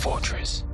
fortress.